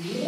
Yeah.